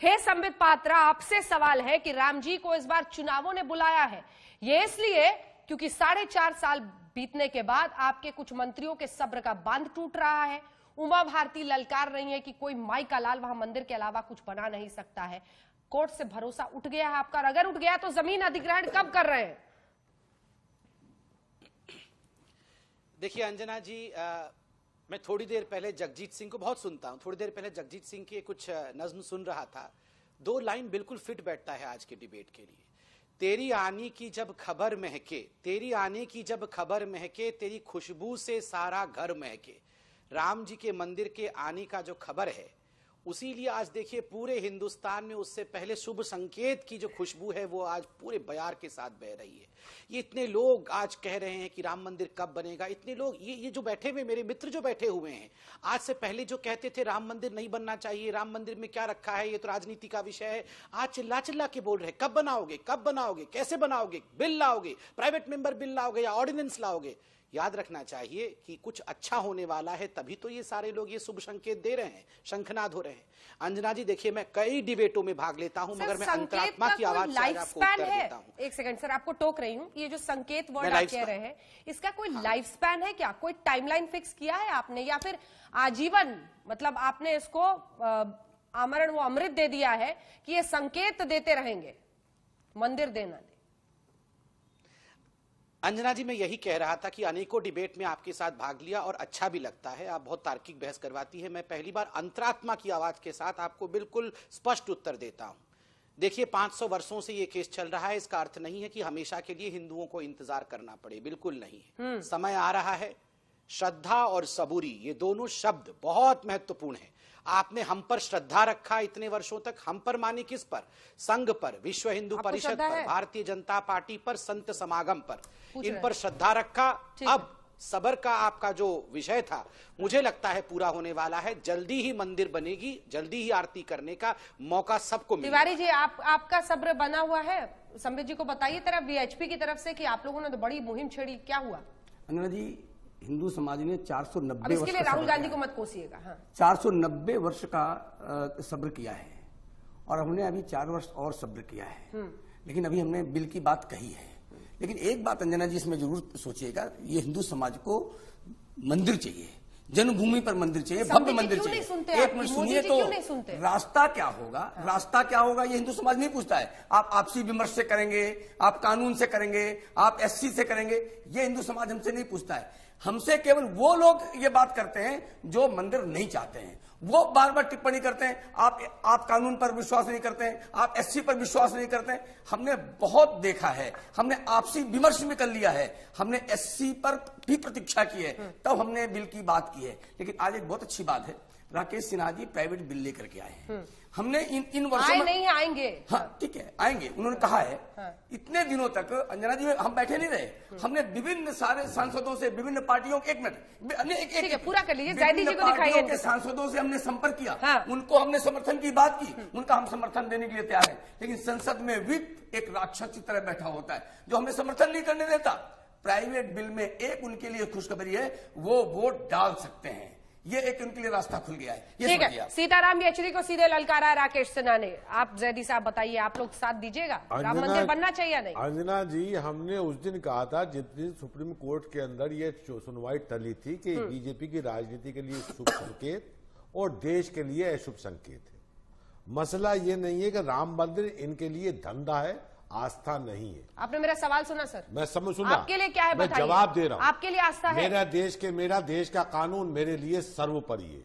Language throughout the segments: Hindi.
हे संबित पात्रा आपसे सवाल है कि राम जी को इस बार चुनावों ने बुलाया है। ये इसलिए क्योंकि साढ़े चार साल बीतने के बाद आपके कुछ मंत्रियों के सब्र का बाँध टूट रहा है। उमा भारती ललकार रही है कि कोई माई का लाल वहाँ मंदिर के अलावा कुछ बना नहीं सकता है। कोर्ट से भरोसा उठ गया है आपका अगर उठ गया तो ज़मीन अधिग्रहण कब कर रहे हैं? देखिए अंजना जी आ, मैं थोड़ी देर पहले जगजीत सिंह को बहुत सुनता हूँ। थोड़ी देर पहले जगजीत सिंह की कुछ नज्म सुन रहा था। दो लाइन बिल्कुल फिट बैठता है आज के डिबेट के लिए। तेरी आने की जब खबर महके, तेरी आने की जब खबर महके, तेरी खुशबू से सारा घर महके। राम जी के मंदिर के आने का जो खबर है उसी लिए आज देखिए पूरे हिंदुस्तान में उससे पहले शुभ संकेत की जो खुशबू है, वो आज पूरे बयार के साथ बह रही है। ये इतने लोग आज कह रहे हैं कि राम मंदिर कब बनेगा, इतने लोग, ये ये जो बैठे हुए, मेरे मित्र जो बैठे हुए हैं, आज से पहले जो कहते थे राम मंदिर नहीं बनना चाहिए, राम मंदिर में क्या रखा है, ये तो राजनीति का विषय है, आज चिल्ला चिल्ला के बोल रहे कब बनाओगे कब बनाओगे, कैसे बनाओगे, बिल लाओगे, प्राइवेट मेंबर बिल लाओगे या ऑर्डिनेंस लाओगे? याद रखना चाहिए कि कुछ अच्छा होने वाला है तभी तो ये सारे लोग ये शुभ संकेत दे रहे हैं शंखनाद हो रहे हैं अंजना जी देखिए मैं कई डिबेटों में भाग लेता हूँ मगर मैं अंतरात्मा की आवाज़ आपको उत्तर देता हूँ एक सेकंड सर आपको टोक रही हूँ ये जो संकेत वर्ड आप कह रहे हैं इसका कोई हाँ। लाइफ। स्पैन है क्या कोई टाइमलाइन फिक्स किया है आपने या फिर आजीवन मतलब आपने इसको आमरण वो अमृत दे दिया है कि ये संकेत देते रहेंगे मंदिर देना अंजना जी मैं यही कह रहा था कि अनेकों डिबेट में आपके साथ भाग लिया और अच्छा भी लगता है। आप बहुत तार्किक बहस करवाती है। मैं पहली बार अंतरात्मा की आवाज़ के साथ आपको बिल्कुल स्पष्ट उत्तर देता हूँ। देखिए 500 वर्षों से ये केस चल रहा है। इसका अर्थ नहीं है कि हमेशा के लिए हिंदुओं को इंतज़ार करना पड़े। बिल्कुल नहीं हम्म। समय आ रहा है। श्रद्धा और सबूरी ये दोनों शब्द बहुत महत्वपूर्ण है। आपने हम पर श्रद्धा रखा इतने वर्षों तक। हम पर माने किस पर? संघ पर विश्व हिंदू परिषद पर भारतीय जनता पार्टी पर संत समागम पर। इन पर श्रद्धा रखा। अब सबर का आपका जो विषय था मुझे लगता है पूरा होने वाला है। जल्दी ही मंदिर बनेगी जल्दी ही आरती करने का मौका सबको मिलेगा। तिवारी जी आप आपका सब्र बना हुआ है? संबित जी को बताइए तरफ़ वीएचपी की तरफ़ से कि आप लोगों ने तो बड़ी मुहिम छेड़ी क्या हुआ? अनुरा जी हिंदू समाज ने 490 वर्ष लिए राहुल गांधी को मत कोसिएगा हाँ। 490 वर्ष का सब्र किया है। और हमने अभी चार वर्ष और सब्र किया है। हम्म। लेकिन अभी हमने बिल की बात कही है। लेकिन एक बात अंजना जी इसमें ज़रूर सोचिएगा ये हिंदू समाज को मंदिर चाहिए जन्मभूमि पर मंदिर चाहिए भव्य मंदिर चाहिए। एक मिनट सुनिए तो रास्ता क्या होगा? हाँ। रास्ता क्या होगा ये हिंदू समाज नहीं पूछता है। आप आपसी विमर्श से करेंगे आप कानून से करेंगे आप एससी से करेंगे ये हिंदू समाज हमसे नहीं पूछता है। हमसे केवल वो लोग ये बात करते हैं जो मंदिर नहीं चाहते हैं। वो बार बार टिप्पणी करते हैं। आप आप कानून पर विश्वास नहीं करते हैं आप एससी पर विश्वास नहीं करते हैं। हमने बहुत देखा है हमने आपसी विमर्श में कर लिया है। हमने एससी पर भी प्रतीक्षा की है तब हमने बिल की बात की है। लेकिन आज एक बहुत अच्छी बात है राकेश सिन्हा जी प्राइवेट बिल लेकर के आए हैं। हमने इन इन वर्षों में नहीं आएँगे। हाँ ठीक है आएँगे उन्होंने कहा है हाँ। इतने दिनों तक अंजना जी हम बैठे नहीं रहे। हमने विभिन्न सारे सांसदों से विभिन्न पार्टियों के एक मिनट एक, एक, पूरा कर लीजिए जी को के सांसदों से हमने संपर्क किया हाँ। उनको हमने समर्थन की बात की। उनका हम समर्थन देने के लिए तैयार है। लेकिन संसद में विप एक राक्षस की तरह बैठा होता है जो हमें समर्थन नहीं करने देता। प्राइवेट बिल में एक उनके लिए खुशखबरी है वो वोट डाल सकते हैं। ये एक उनके लिए रास्ता खुल गया है। ठीक है सीताराम येचुरी को सीधे ललकारा राकेश सिन्हा ने। आप जैदी साहब बताइए आप लोग साथ दीजिएगा? राम मंदिर बनना चाहिए या नहीं? अंजना जी हमने उस दिन कहा था जिस दिन सुप्रीम कोर्ट के अंदर ये सुनवाई टली थी कि हम्म। बीजेपी की राजनीति के लिए शुभ संकेत और देश के लिए अशुभ संकेत है। मसला ये नहीं है कि राम मंदिर इनके लिए धंधा है आस्था नहीं है। आपने मेरा सवाल सुना सर? मैं समझ सुना। आपके लिए क्या है मैं जवाब दे रहा हूँ। आपके लिए आस्था है। मेरा देश के मेरा देश का कानून मेरे लिए सर्वोपरि है।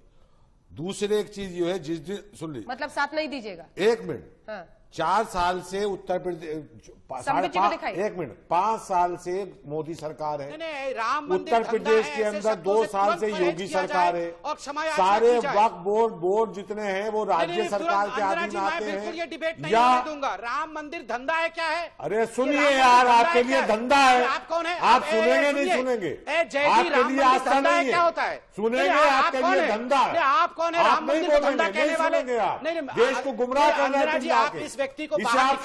दूसरे एक चीज़ ये है जिस दिन सुन लीजिए मतलब साथ नहीं दीजिएगा। एक मिनट। हाँ। चार साल से उत्तर प्रदेश एक मिनट पाँच साल से मोदी सरकार है। नहीं, राम उत्तर प्रदेश के अंदर दो साल से योगी सरकार है। और सारे वक्त बोर्ड बोर्ड जितने हैं वो राज्य सरकार के अधीन आते हैं। या दूँगा। राम मंदिर धंधा है क्या है? अरे सुनिए यार आपके लिए धंधा है। आप कौन है? आप सुनेंगे नहीं सुनेंगे। आपके लिए आस्था नहीं क्या होता है? सुनेंगे आपके लिए धंधा है। आप कौन है? आप नहीं बोलेंगे नहीं देश को गुमराह करना है व्यक्ति को बाहर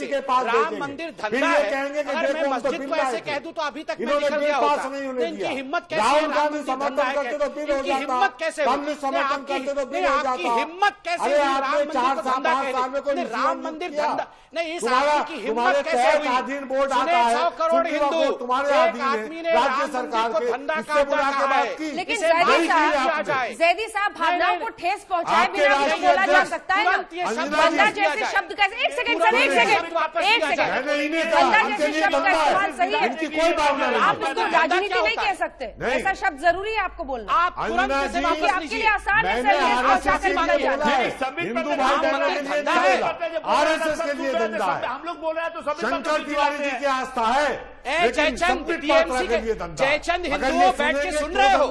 के पास राम मंदिर धंधा ये है। कहेंगे कि अगर मैं तो मस्जिद को ऐसे कह दूँ तो अभी तक मैं निकल गया होता। होने इनकी हिम्मत कैसे राहुल राम गांधी समर्थन करते तो हो जाता। हिम्मत कैसे समर्थन करते तो बिल हो जाता। हिम्मत कैसे राम मंदिर चार साल, धंधा पाँच साल में कोई राम मंदिर धंधा नहीं इस आदमी की हिम्मत कैसे हुई? अधीन बोर्ड आता है। सौ करोड़ हिंदू तुम्हारे अधीन है, आदमी ने राज्य सरकार को धंधा इससे का के बात है? की। लेकिन जैदी साहब- भावनाओं को ठेस पहुँचाए बिना तो बोला जा सकता है ना जैसे शब्द कैसे? एक सेकंड सर एक सेकंड एक सेकंड मैंने इन्हें कहा, बंदा जैसे शब्द का इस्तेमाल सही है। कोई भावना नहीं आप उसको इसको राजनीति नहीं कह सकते। ऐसा शब्द ज़रूरी है आपको बोलना। आप आपके लिए आसान है सर है हिंदू पर भाई आर बहनों के लिए धंधा नहीं है। के लिए धंधा है हम लोग बोल रहे हैं तो शंकर तिवारी जी की आस्था है। जयचंद। जयचंद हिंदुओं बैठ के सुन रहे हो?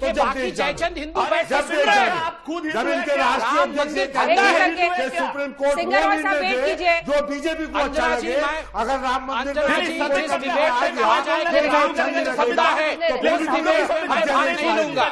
तो ये बाकी जयचंद हिंदू बैठ के सुन रहे हो आप खुद इनके राष्ट्रीय अध्यक्ष है। कि सुप्रीम कोर्ट वो निर्णय दे जो बीजेपी को अच्छा लगे। अगर राम मंदिर में डिबेट में कहा जाए कि तो राम मंदिर है तो उस डिबेट में भाग नहीं लूँगा